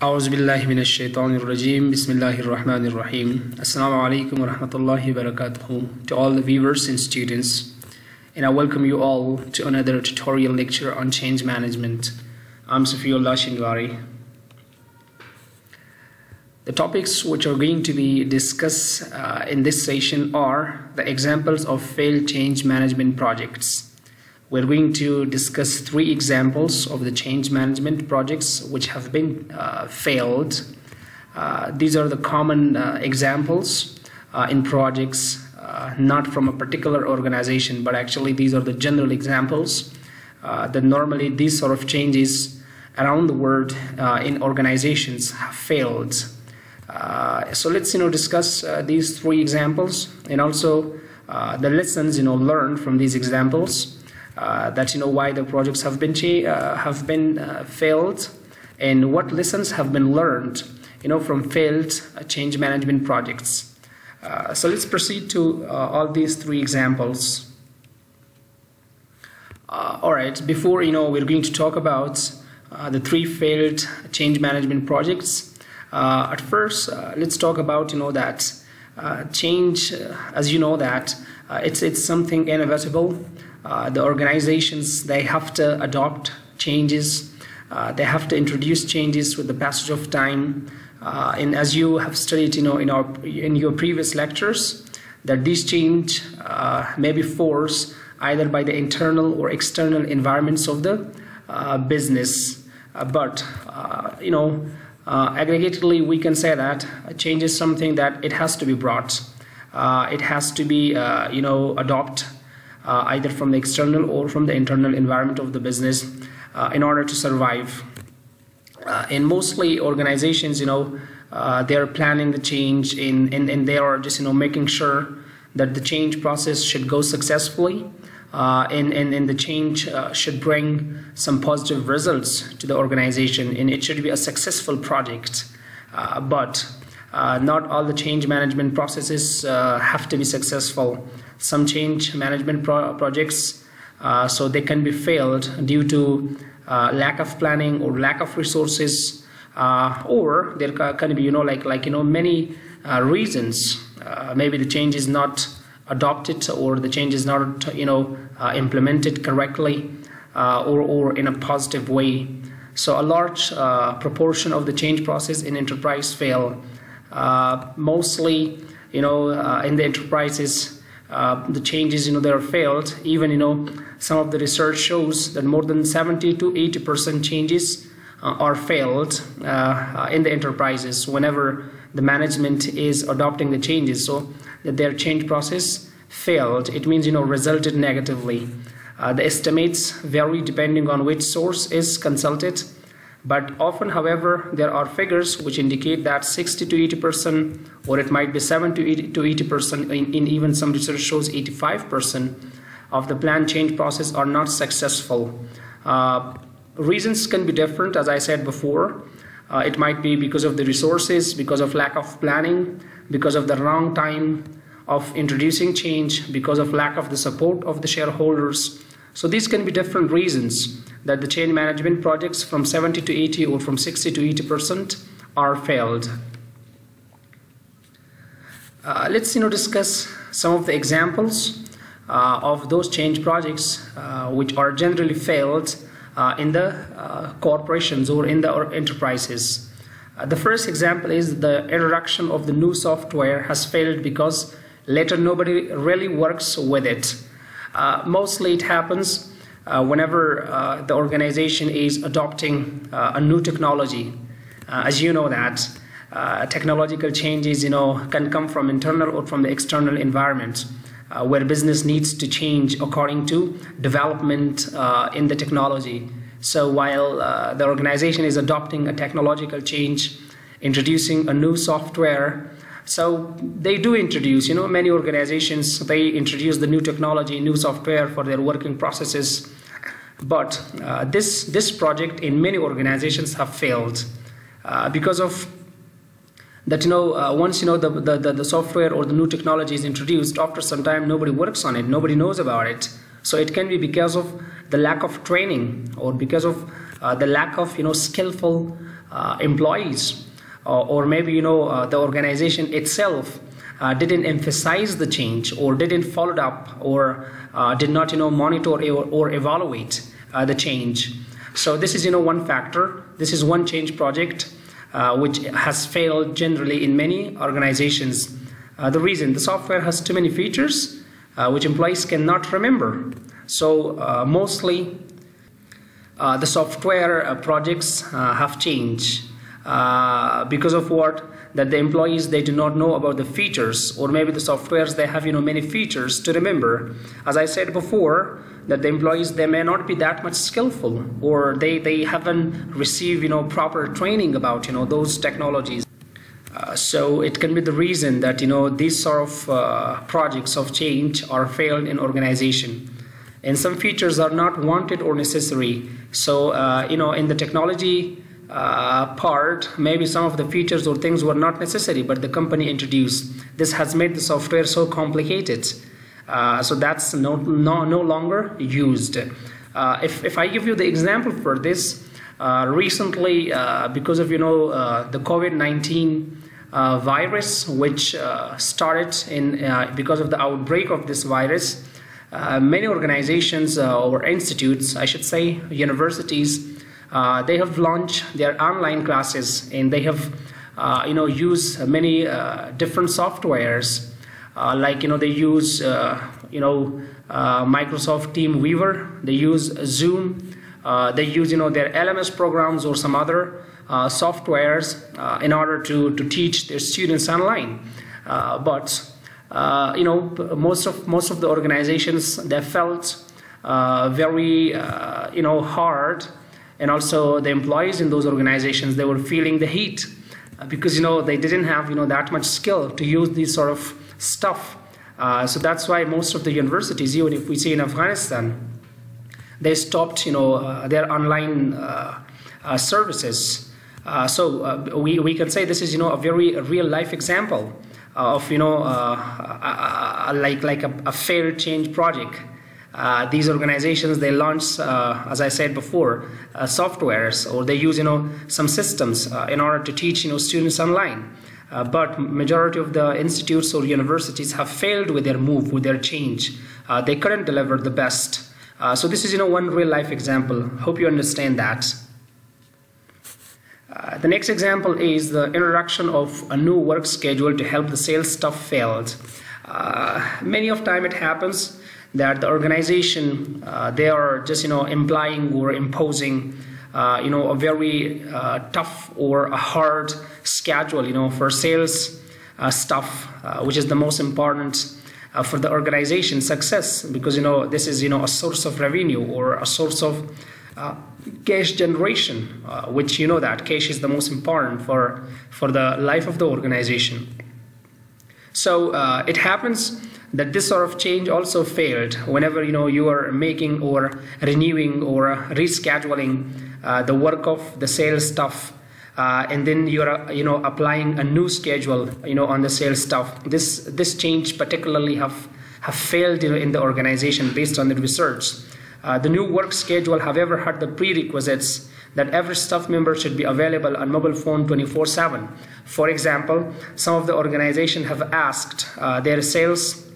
A'udzubillahiminashaitanirrajim. Bismillahirrahmanirrahim. Assalamu alaikum wa rahmatullahi wa barakatuh. To all the viewers and students, and I welcome you all to another tutorial lecture on change management. I'm Safiullah Shinwari. The topics which are going to be discussed uh, in this session are the examples of failed change management projects we're going to discuss three examples of the change management projects which have been uh, failed. Uh, these are the common uh, examples uh, in projects, uh, not from a particular organization, but actually these are the general examples uh, that normally these sort of changes around the world in organizations have failed. so let's you know discuss these three examples and also the lessons you know learned from these examples that you know why the projects have been uh, have been uh, failed and what lessons have been learned you know from failed uh, change management projects. Uh, so let's proceed to uh, all these three examples. All right before you know we're going to talk about the three failed change management projects. At first let's talk about you know that change as you know that it's it's something inevitable uh, the organizations they have to adopt changes. Uh, they have to introduce changes with the passage of time. Uh, and as you have studied you know in our in your previous lectures that these change uh, may be forced either by the internal or external environments of the uh, business. But you know aggregatedly we can say that change is something that it has to be brought. It has to be you know adopted uh, either from the external or from the internal environment of the business uh, in order to survive. Uh, and mostly organizations, you know, they are planning the change in, and, and they are just, you know, making sure that the change process should go successfully uh, and, and, and the change uh, should bring some positive results to the organization and it should be a successful project. Uh, but not all the change management processes have to be successful some change management pro projects uh, so they can be failed due to uh, lack of planning or lack of resources uh, or there can be you know like like you know many uh, reasons uh, maybe the change is not adopted or the change is not you know uh, implemented correctly or, or in a positive way. So a large proportion of the change process in enterprise fail. Mostly you know in the enterprises uh, the changes you know they are failed even you know some of the research shows that more than 70 to 80 percent changes uh, are failed uh, in the enterprises whenever the management is adopting the changes. So that their change process failed it means you know resulted negatively. Uh, the estimates vary depending on which source is consulted but often, however, there are figures which indicate that 60 to 80 percent, or it might be 7 to 80 to 80 percent, in, in even some research shows 85 percent of the plan change process are not successful. Uh, reasons can be different, as I said before. Uh, it might be because of the resources, because of lack of planning, because of the wrong time of introducing change, because of lack of the support of the shareholders. So these can be different reasons that the change management projects from 70 to 80 or from 60 to 80 percent are failed. Uh, let's you know discuss some of the examples uh, of those change projects uh, which are generally failed uh, in the uh, corporations or in the enterprises. Uh, the first example is the introduction of the new software has failed because later nobody really works with it. mostly it happens whenever uh, the organization is adopting uh, a new technology, uh, as you know that uh, technological changes, you know, can come from internal or from the external environment, uh, where business needs to change according to development in the technology. So while the organization is adopting a technological change, introducing a new software, so they do introduce, you know, many organizations, they introduce the new technology, new software for their working processes. But uh, this, this project in many organizations have failed uh, because of that, you know, uh, once, you know, the, the, the software or the new technology is introduced, after some time, nobody works on it, nobody knows about it. So it can be because of the lack of training or because of uh, the lack of, you know, skillful uh, employees or maybe you know uh, the organization itself uh, didn't emphasize the change or didn't follow up or uh, did not you know monitor or, or evaluate uh, the change. So this is you know one factor. This is one change project uh, which has failed generally in many organizations. Uh, the reason the software has too many features uh, which employees cannot remember. So mostly the software projects have changed because of what? That the employees they do not know about the features or maybe the softwares. They have you know many features to remember. As i said before that the employees they may not be that much skillful or they they haven't received you know proper training about you know those technologies. Uh, so it can be the reason that you know these sort of uh, projects of change are failed in organization. And some features are not wanted or necessary. So uh, you know in the technology uh, part, maybe some of the features or things were not necessary, but the company introduced. This has made the software so complicated. Uh, so that's no, no, no longer used. Uh, if, if I give you the example for this, uh, recently, uh, because of you know the COVID-19 virus, which started in because of the outbreak of this virus, many organizations or institutes, I should say, universities, uh, they have launched their online classes and they have uh, you know used many uh, different softwares. Uh, like you know they use uh, you know Microsoft Team Weaver they use Zoom they use you know their LMS programs or some other softwares in order to, to teach their students online. But you know most of most of the organizations they felt very you know hard and also the employees in those organizations they were feeling the heat uh, because you know they didn't have you know that much skill to use these sort of stuff. Uh, so that's why most of the universities even if we see in afghanistan they stopped you know uh, their online uh, uh services. Uh, so we, we can say this is you know a very real life example of you know like like a, a failed change project uh, these organizations they launch uh, as i said before uh, softwares or they use you know some systems uh, in order to teach you know students online. Uh, but majority of the institutes or universities have failed with their move with their change. They couldn't deliver the best. So this is you know one real life example. Hope you understand that. The next example is the introduction of a new work schedule to help the sales staff failed. Many of time it happens that the organization uh, they are just you know implying or imposing uh, you know a very uh, tough or a hard schedule you know for sales uh, stuff uh, which is the most important uh, for the organization success. Because you know this is you know a source of revenue or a source of cash generation which you know that cash is the most important for for the life of the organization. So it happens that this sort of change also failed whenever you know you are making or renewing or rescheduling uh, the work of the sales stuff uh, and then you're you know applying a new schedule you know on the sales stuff this this change particularly have have failed in the organization based on the research. Uh, the new work schedule however had the prerequisites that every staff member should be available on mobile phone 24-7 for example some of the organizations have asked uh, their sales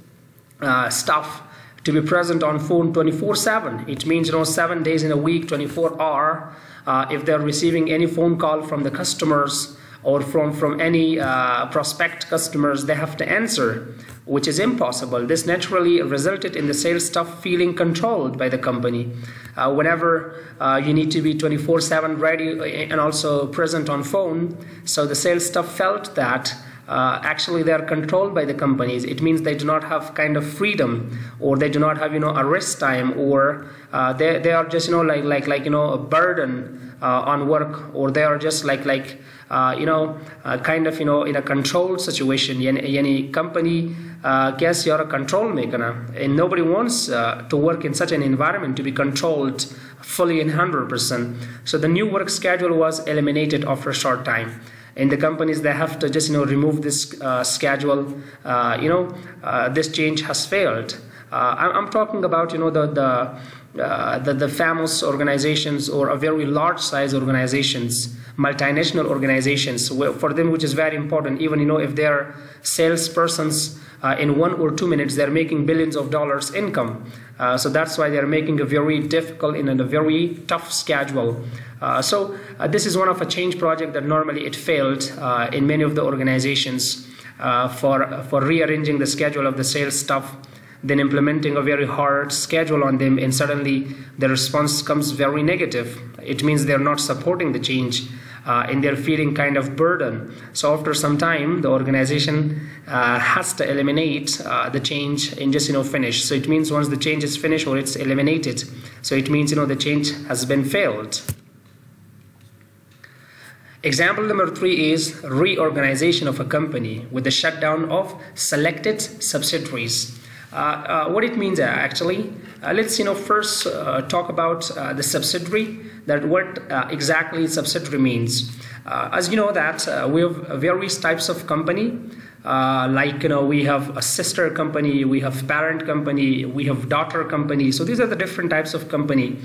uh, staff to be present on phone 24-7. It means, you know, seven days in a week, 24 hour. Uh, if they're receiving any phone call from the customers or from, from any uh, prospect customers, they have to answer, which is impossible. This naturally resulted in the sales staff feeling controlled by the company. Uh, whenever uh, you need to be 24-7 ready and also present on phone, so the sales staff felt that uh, actually they are controlled by the companies. It means they do not have kind of freedom or they do not have you know a rest time or uh, they, they are just you know like like like you know a burden uh, on work or they are just like like uh, you know uh, kind of you know in a controlled situation. Any company uh, guess you're a control maker and nobody wants to work in such an environment to be controlled fully in 100% so the new work schedule was eliminated after a short time in the companies they have to just you know remove this uh, schedule uh, you know uh, this change has failed. Uh, I'm, talking about you know the the uh, the, the famous organizations or a very large size organizations, multinational organizations, for them which is very important, even you know if they're salespersons uh, in one or two minutes they're making billions of dollars income. Uh, so that's why they're making a very difficult and a very tough schedule. Uh, so uh, this is one of a change project that normally it failed uh, in many of the organizations for, for rearranging the schedule of the sales staff then implementing a very hard schedule on them and suddenly the response comes very negative it means they're not supporting the change uh, and they're feeling kind of burden. So after some time the organization uh, has to eliminate uh, the change and just you know finish. So it means once the change is finished or it's eliminated so it means you know the change has been failed. Example number three is reorganization of a company with the shutdown of selected subsidiaries. Uh, uh, what it means uh, actually, let's you know first talk about the subsidiary. That what exactly subsidiary means. as you know that we have various types of company. Uh, like you know we have a sister company we have parent company we have daughter company so these are the different types of company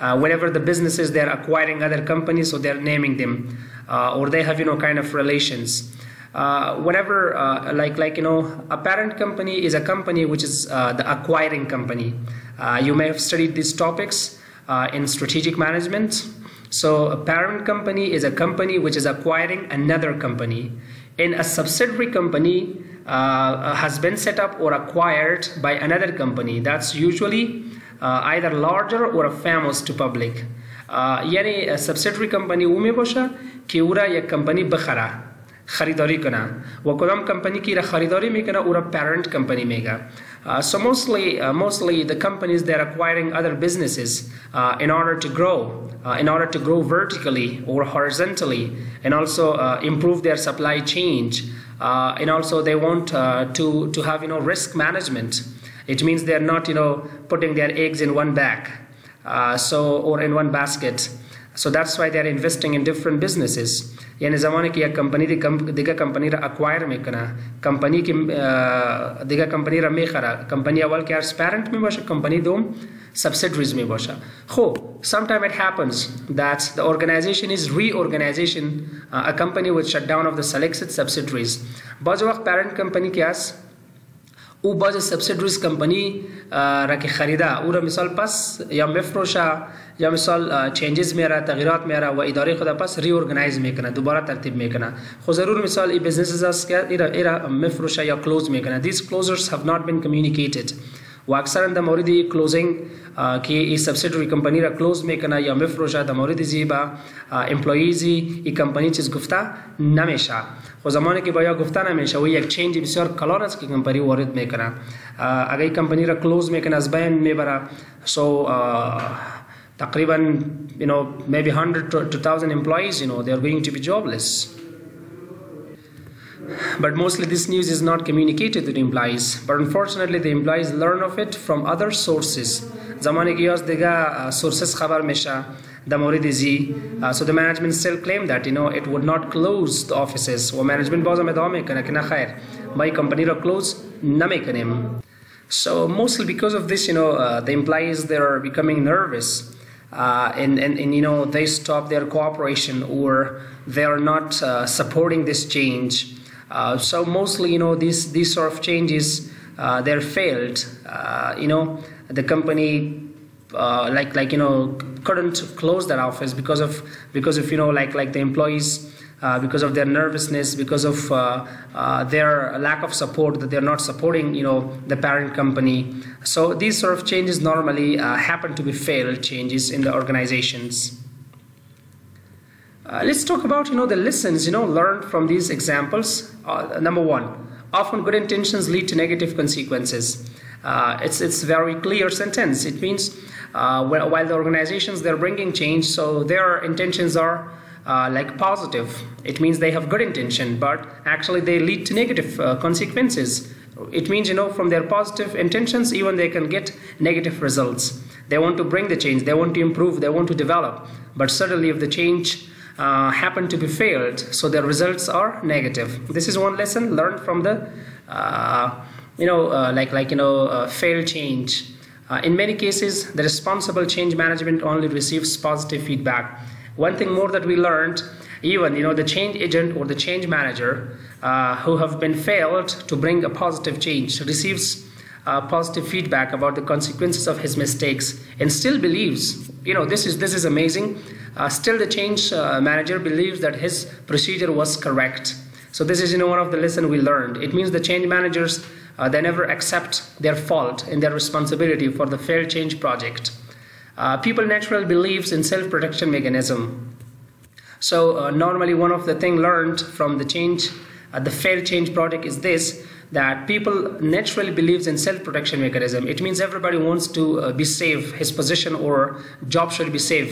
uh, whenever the businesses they're acquiring other companies so they're naming them uh, or they have you know kind of relations uh, whenever uh, like like you know a parent company is a company which is uh, the acquiring company. Uh, you may have studied these topics uh, in strategic management. So a parent company is a company which is acquiring another company. In a subsidiary company uh, has been set up or acquired by another company. That's usually either larger or famous to public. Yani subsidiary company वो bosha बोशा कि उरा या company خریداری کنه و کدام کمپانی که را خریداری میکنه او را parent کمپانی میگه Uh, so mostly, uh, mostly the companies they're acquiring other businesses uh, in order to grow, uh, in order to grow vertically or horizontally, and also uh, improve their supply chain. Uh, and also they want to to have you know risk management. It means they're not you know putting their eggs in one bag, so or in one basket. So that's why they are investing in different businesses. यानी ज़माने की company दी दिगा company रा acquire में कना company की दिगा company रा में खरा कंपनी अवल के पेरेंट में बशा कंपनी दो subsidiaries में बशा खो sometime it happens that the organization is reorganization a company would shut of the selected subsidiaries बाज़ वक्त parent company के او بعض سبسیدریز کمپانی را که خریده. او را مثال پس یا مفروشه یا مثال چینجز میاره تغییرات میاره و اداره خود پس ری ارگنایز میکنه دوباره ترتیب میکنه. خو ضرور مثال این بزنسز است که ایرا ایرا مفروشه یا کلوز میکنه. These closures have not been communicated वाक्सार दमौरिदी क्लोजिंग कि ई सब्सिडरी कंपनी रा क्लोज में कना या मिफ रोशा दमौरिदी जी बा एम्प्लॉइजी ई कंपनी चीज़ गुफ्ता नमेशा वो जमाने के बया गुफ्ता नमेशा वही एक्सचेंज बिसर कलॉनस की कंपनी वारद में करा अगर ये कंपनी रा क्लोज में कना जबैन में बरा सो तकरीबन you know maybe hundred to thousand employees you know they are going to be jobless but mostly this news is not communicated to the employees but unfortunately the employees learn of it from other sources زمانی که از دیگه sources خبر میشه در مورد زی so the management still claim that you know it would not close the offices و management بازم ادامه میکنه که نه خیر ما این کمپانی را close نمیکنیم so mostly because of this you know uh, the employees they are becoming nervous uh, and, and, and you know they stop their cooperation or they are not uh, supporting this change. Uh, so mostly you know these these sort of changes uh, they're failed. Uh, you know the company uh, like like you know couldn't close that office because of because of you know like like the employees uh, because of their nervousness, because of uh, uh, their lack of support, that they're not supporting, you know, the parent company. So these sort of changes normally happen to be failed changes in the organizations. Uh, let's talk about, you know, the lessons, you know, learned from these examples. number one, often good intentions lead to negative consequences. it's it's very clear sentence. It means while the organizations they're bringing change, so their intentions are uh, like positive. It means they have good intention, but actually they lead to negative uh, consequences. It means, you know, from their positive intentions, even they can get negative results. They want to bring the change, they want to improve, they want to develop. But suddenly, if the change uh, happen to be failed, so their results are negative. This is one lesson learned from the, uh, you know, uh, like like you know, uh, failed change. In many cases, the responsible change management only receives positive feedback. One thing more that we learned, even you know the change agent or the change manager who have been failed to bring a positive change receives uh, positive feedback about the consequences of his mistakes and still believes you know this is this is amazing uh, still the change uh, manager believes that his procedure was correct so this is you know one of the lesson we learned it means the change managers uh, they never accept their fault and their responsibility for the failed change project. Uh, people naturally believes in self-protection mechanism. So normally one of the thing learned from the change, the failed change project is this, that people naturally believes in self-protection mechanism. It means everybody wants to uh, be safe, his position or job should be safe.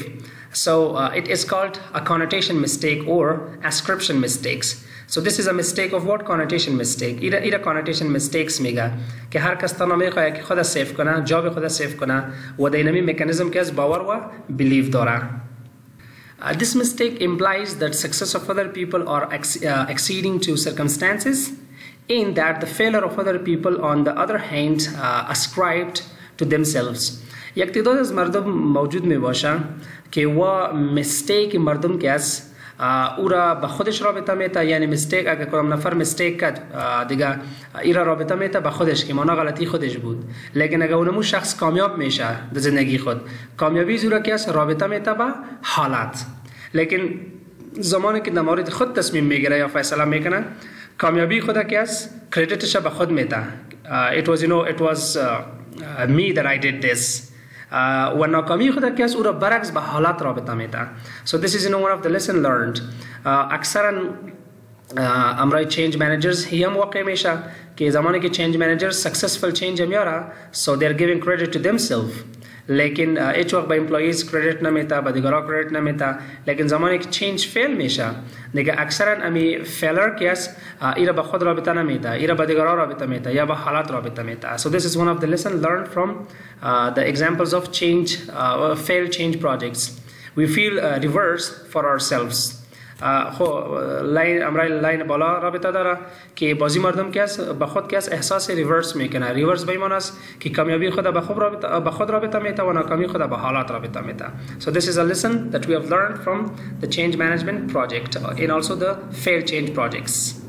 So uh, it is called a connotation mistake or ascription mistakes. So this is a mistake of what connotation mistake ایره ایره connotation mistakes میگه که هر کس تنها میخواد که خود سیف کنه جاب خود سیف کنه و دینامی مکانیزم که از باور و belief داره Uh, this mistake implies that success of other people are ex uh, exceeding to circumstances in that the failure of other people on the other hand uh, ascribed to themselves. یک تعداد از مردم موجود می باشه که و مستیک مردم که از او را به خودش رابطه میته یعنی مستیک اگر کدام نفر مستیک کرد دیگه ایرا رابطه میته به خودش که مانا غلطی خودش بود لیکن اگر اونمو شخص کامیاب میشه در زندگی خود کامیابی زورا که است رابطه میته به حالت لیکن زمانی که در مورد خود تصمیم می‌گیره یا فیصله می‌کنه کامیابی خود که است کردیتش به خود میته it was you know it was uh, uh, me that I did this و ناکامی خود که از او را برعکس به حالت رابطه میده so this is you know one of the lesson learned اکثرا امرای چینج منیجرز هی هم واقع میشه که زمانی که چینج منیجرز سکسسفل چینج میاره so they are giving credit to themselves लेकिन هیچ وقت به امپلویز کردیت نمیتا به دیگرها کردیت نمیتا لیکن زمانی که چینج فیل میشه دیگه اکثرا امی فیلر که است ایرا به خود رابطه نمیتا ایرا به دیگرها رابطه میتا یا به حالات رابطه میتا so this is one of the lesson learned from uh, the examples of change uh, failed change projects we feel uh, reverse for ourselves خو لاین امرای لاین بالا رابطه داره که بازی مردم که است به خود که است احساس ریورس می‌کنه. ریورس به است که کامیابی خود به خود رابطه به خود رابطه میته و ناکامی خود به حالات رابطه میته so this is a lesson that we have learned from the change management project and also the failed change projects.